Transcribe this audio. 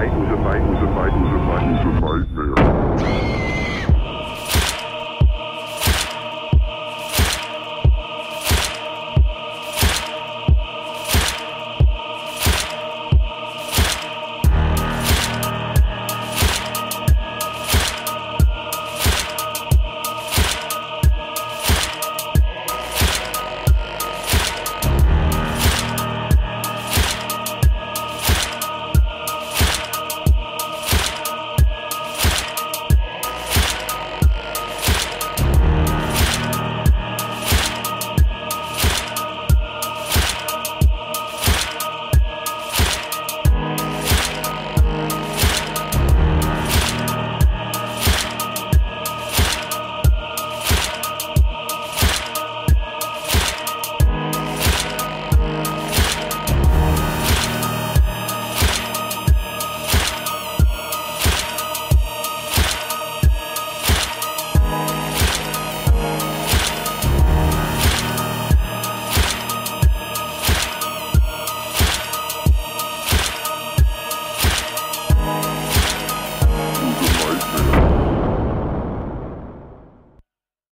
fight, was a fight, was a fight, who's a fight, who's a fight, there.